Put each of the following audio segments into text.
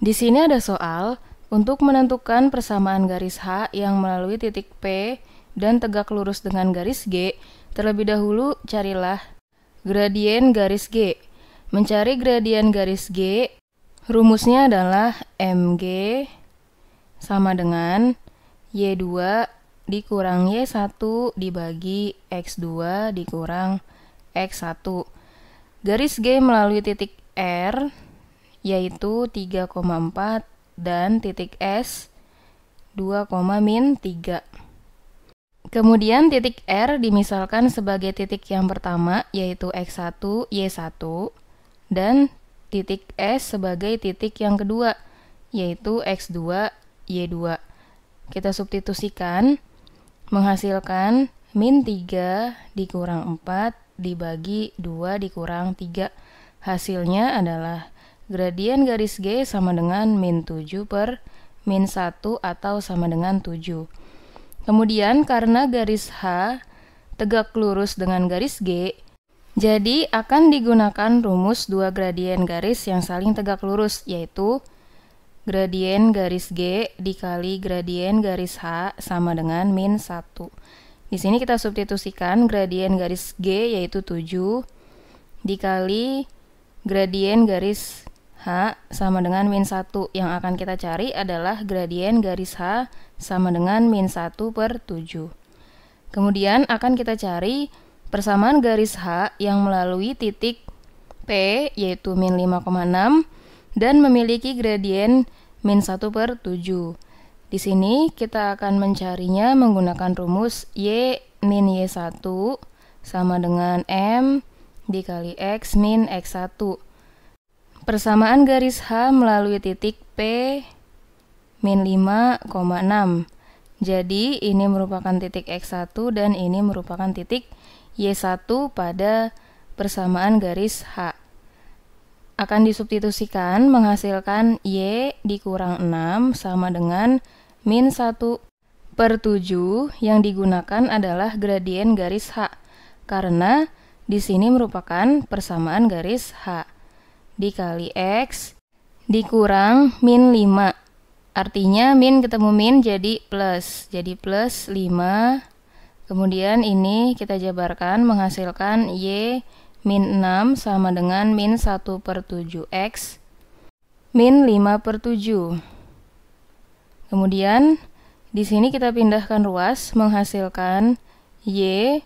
Di sini ada soal untuk menentukan persamaan garis H yang melalui titik P dan tegak lurus dengan garis G. Terlebih dahulu carilah gradien garis G. Mencari gradien garis G, rumusnya adalah MG sama dengan Y2 dikurang Y1 dibagi X2 dikurang X1. Garis G melalui titik R yaitu 3,4 dan titik S 2, min 3. Kemudian titik R dimisalkan sebagai titik yang pertama yaitu X1, Y1 dan titik S sebagai titik yang kedua yaitu X2, Y2. Kita substitusikan menghasilkan min 3 dikurang 4 dibagi 2 dikurang 3. Hasilnya adalah Gradien garis G sama dengan min 7 per min 1 atau sama dengan 7. Kemudian karena garis H tegak lurus dengan garis G, jadi akan digunakan rumus dua gradien garis yang saling tegak lurus, yaitu gradien garis G dikali gradien garis H sama dengan min 1. Di sini kita substitusikan gradien garis G yaitu 7 dikali gradien garis H sama dengan min 1. Yang akan kita cari adalah gradien garis H sama dengan min 1 per 7. Kemudian akan kita cari persamaan garis H yang melalui titik P yaitu min 5,6 dan memiliki gradien min 1 per 7. Di sini kita akan mencarinya menggunakan rumus Y min Y1 sama dengan M dikali X min X1. Persamaan garis H melalui titik P min 5,6. Jadi ini merupakan titik X1 dan ini merupakan titik Y1 pada persamaan garis H. Akan disubstitusikan menghasilkan Y dikurang 6 sama dengan min 1 per 7 yang digunakan adalah gradien garis H karena di sini merupakan persamaan garis H dikali X dikurang min 5. Artinya min ketemu min jadi plus. Jadi plus 5. Kemudian ini kita jabarkan menghasilkan Y min 6 sama dengan min 1 per 7X min 5 per 7. Kemudian di sini kita pindahkan ruas menghasilkan Y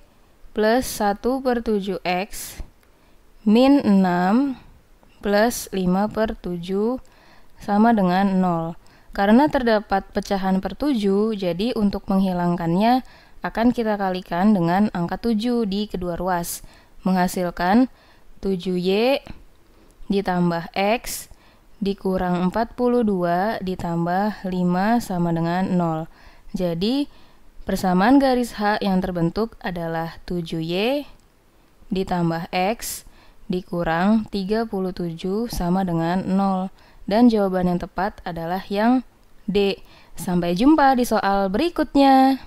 plus 1 per 7X min 6 plus 5 per 7 sama dengan 0. Karena terdapat pecahan per 7, jadi untuk menghilangkannya akan kita kalikan dengan angka 7 di kedua ruas, menghasilkan 7Y ditambah X dikurang 42 ditambah 5 sama dengan 0. Jadi, persamaan garis H yang terbentuk adalah 7Y ditambah X dikurang 37 sama dengan 0. Dan jawaban yang tepat adalah yang D. Sampai jumpa di soal berikutnya.